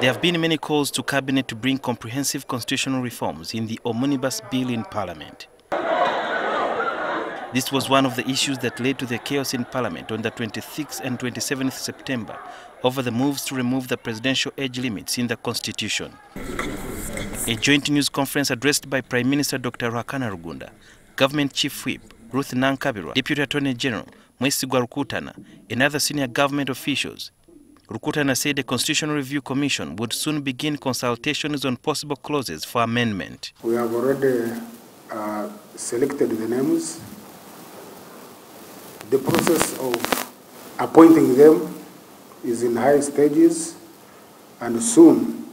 There have been many calls to Cabinet to bring comprehensive constitutional reforms in the omnibus bill in Parliament. This was one of the issues that led to the chaos in Parliament on the 26th and 27th September over the moves to remove the presidential age limits in the Constitution. A joint news conference addressed by Prime Minister Dr. Ruhakana Rugunda, Government Chief Whip Ruth Nankabirwa, Deputy Attorney General Mwesigwa Rukutana, and other senior government officials Rukutana said the Constitutional Review Commission would soon begin consultations on possible clauses for amendment. We have already uh, selected the names. The process of appointing them is in high stages, and soon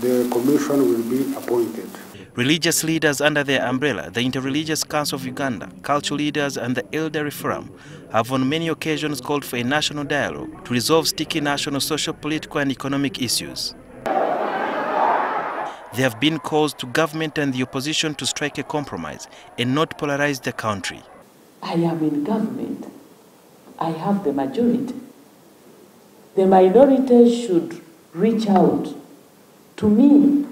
the commission will be appointed. Religious leaders under their umbrella, the Interreligious Council of Uganda, cultural leaders and the Elderly Forum have on many occasions called for a national dialogue to resolve sticky national social, political and economic issues. There have been calls to government and the opposition to strike a compromise and not polarize the country. I am in government. I have the majority. The minority should reach out to me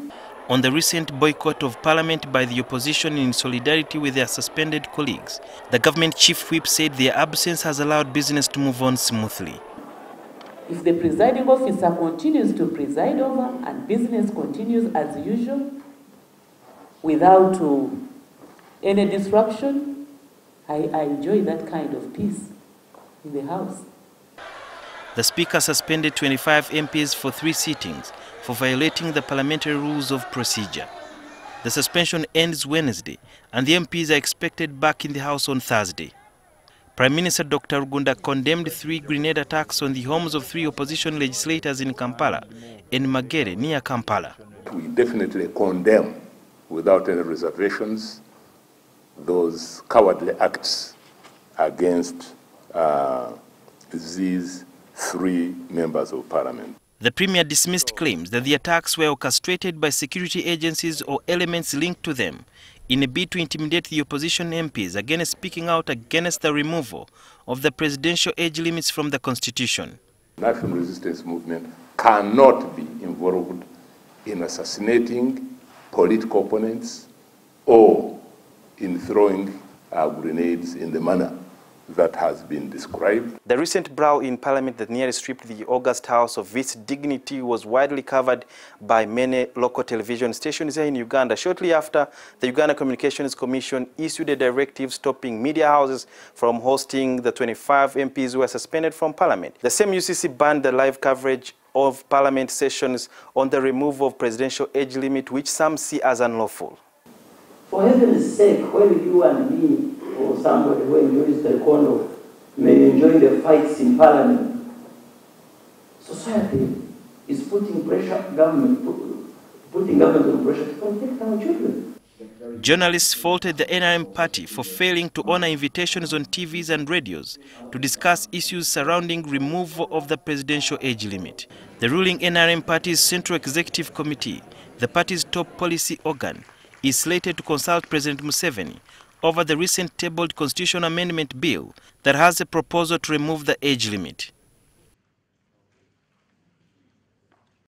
on the recent boycott of parliament by the opposition in solidarity with their suspended colleagues, the government chief whip said their absence has allowed business to move on smoothly. If the presiding officer continues to preside over and business continues as usual without uh, any disruption, I, I enjoy that kind of peace in the House. The Speaker suspended 25 MPs for three sittings for violating the parliamentary rules of procedure. The suspension ends Wednesday and the MPs are expected back in the House on Thursday. Prime Minister Dr. Rugunda condemned three grenade attacks on the homes of three opposition legislators in Kampala and Magere near Kampala. We definitely condemn without any reservations those cowardly acts against uh, these three members of parliament. The Premier dismissed claims that the attacks were orchestrated by security agencies or elements linked to them in a bid to intimidate the opposition MPs against speaking out against the removal of the presidential age limits from the Constitution. National resistance movement cannot be involved in assassinating political opponents or in throwing uh, grenades in the manner that has been described. The recent brawl in Parliament that nearly stripped the August House of its dignity was widely covered by many local television stations here in Uganda. Shortly after, the Uganda Communications Commission issued a directive stopping media houses from hosting the 25 MPs who were suspended from Parliament. The same UCC banned the live coverage of Parliament sessions on the removal of presidential age limit, which some see as unlawful. For heaven's sake, when you and me or somebody who enjoys the corner may enjoy the fights in parliament. Society is putting pressure, government, putting government on pressure to protect our children. Journalists faulted the NRM party for failing to honor invitations on TVs and radios to discuss issues surrounding removal of the presidential age limit. The ruling NRM party's Central Executive Committee, the party's top policy organ, is slated to consult President Museveni over the recent tabled constitutional amendment bill that has a proposal to remove the age limit.